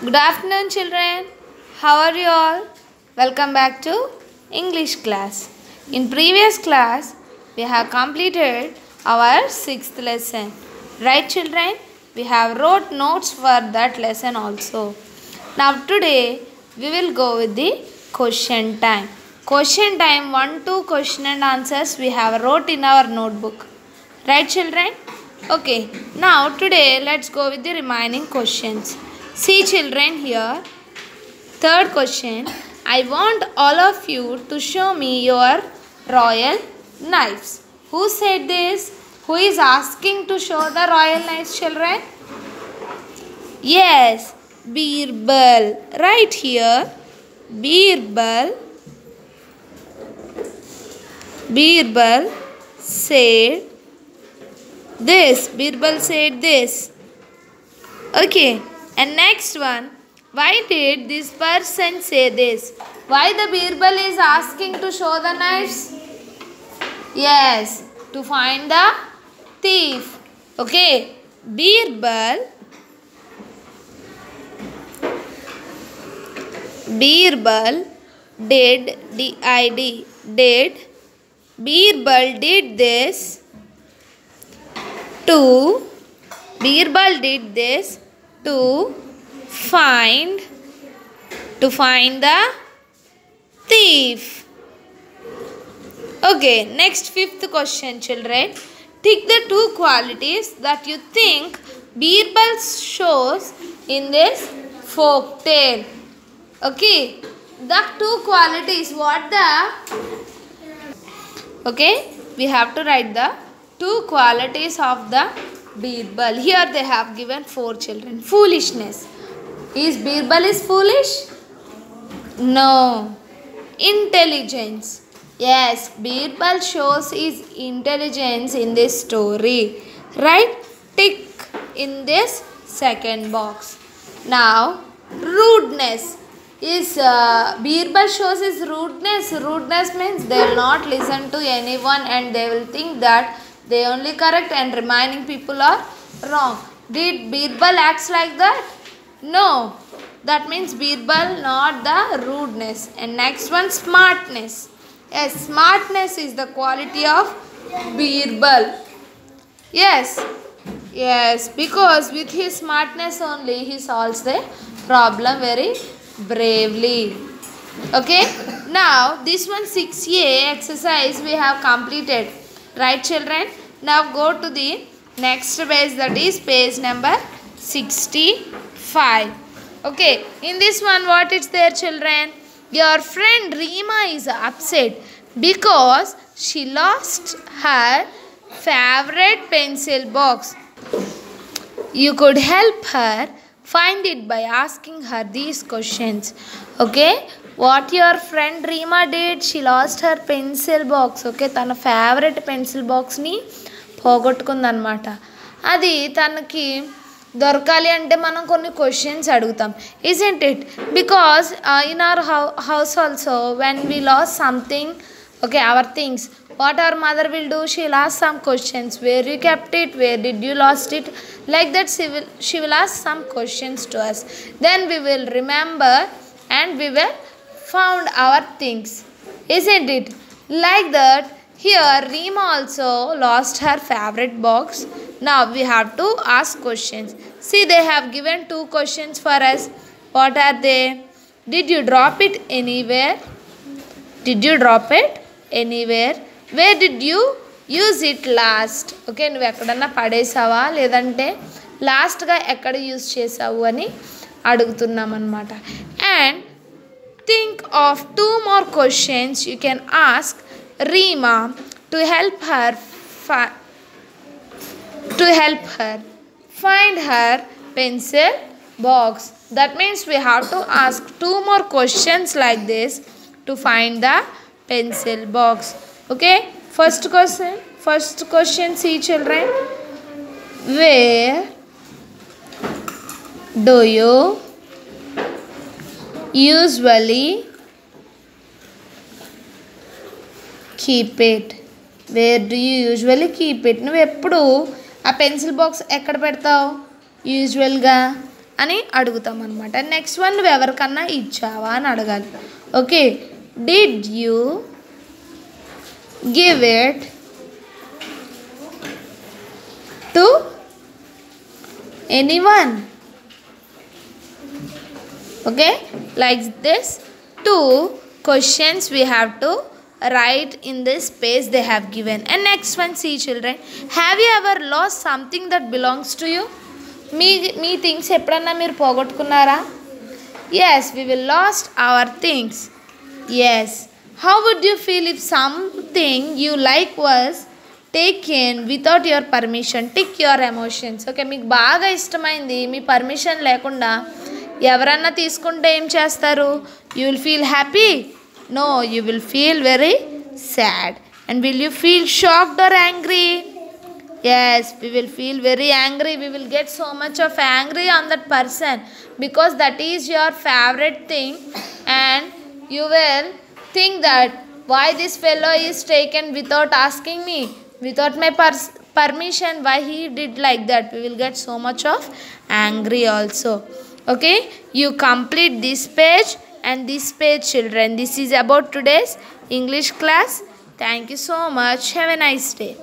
Good afternoon, children. How are you all? Welcome back to English class. In previous class, we have completed our sixth lesson. Right, children? We have wrote notes for that lesson also. Now today we will go with the question time. Question time one two question and answers we have wrote in our notebook. Right, children? Okay. Now today let's go with the remaining questions. See, children, here. Third question I want all of you to show me your royal knives. Who said this? Who is asking to show the royal knives, children? Yes, Birbal. Right here. Birbal. Birbal said this. Birbal said this. Okay. And next one. Why did this person say this? Why the Birbal is asking to show the knives? Yes, to find the thief. Okay. Birbal. Birbal did D-I-D did Birbal did this to Birbal did this to find to find the thief. Okay, next fifth question, children. Tick the two qualities that you think Birbal shows in this folk tale. Okay, the two qualities. What the? Okay, we have to write the two qualities of the Birbal. Here they have given four children. Foolishness. Is Birbal is foolish? No. Intelligence. Yes, Birbal shows his intelligence in this story. Right? Tick in this second box. Now, rudeness. Is uh, Birbal shows his rudeness. Rudeness means they will not listen to anyone and they will think that they only correct and remaining people are wrong. Did Birbal acts like that? No. That means Birbal not the rudeness. And next one smartness. Yes, smartness is the quality of Birbal. Yes. Yes, because with his smartness only he solves the problem very bravely. Okay. Now this one 6a exercise we have completed. Right children? Now go to the next page that is page number 65. Okay. In this one what is there children? Your friend Rima is upset because she lost her favorite pencil box. You could help her find it by asking her these questions. Okay? What your friend Reema did she lost her pencil box okay తన favourite pencil బాక్స్ని పోగొట్టుకుందనమాట అది తనకి దొరకాలి అంటే మనం కొన్ని questions అడుగుతాం. Isn't it because in our house also when we lose something okay our things what our mother will do she lose some questions where you kept it where did you lost it like that she will she will lose some questions to us then we will remember and we will found our things isn't it like that here Rima also lost her favorite box now we have to ask questions see they have given two questions for us what are they did you drop it anywhere did you drop it anywhere wear did you use it last okay నువ్వు ఎక్కడన్నా పడేసావా లేదంటే లాస్ట్గా ఎక్కడ use చేసావు అని అడుగుతున్నాం అనమాట and Think of two more questions you can ask Rima to help her to help her find her pencil box. That means we have to ask two more questions like this to find the pencil box. Okay? First question. First question see children. Where do you usually keep it. Where do you usually keep it? నువ్వు ఎప్పుడు ఆ pencil box ఎక్కడ పెడతావు? యూజువల్గా అని అడుగుతాం అనమాట next one నువ్వు ఎవరికన్నా ఇచ్చావా అని అడగాలి. Okay did you give it to anyone okay like this two questions we have to write in the space they have given and next one see children have you ever lost something that belongs to you మీ మీ things ఎప్పుడన్నా మీరు పోగొట్టుకున్నారా yes we will lost our things yes how would you feel if something you like was taken without your permission tick your emotions okay మీకు బాగా ఇష్టమైంది మీ permission లేకుండా ఎవరన్నా తీసుకుంటే ఏం చేస్తారు? You will feel happy no you will feel very sad and will you feel shocked or angry yes we will feel very angry we will get so much of angry on that person because that is your favourite thing and you will think that why this fellow is taken without asking me without my purse permission why he did like that we will get so much of angry also okay? You complete this page and this page children. This is about today's english class. Thank you so much. Have a nice day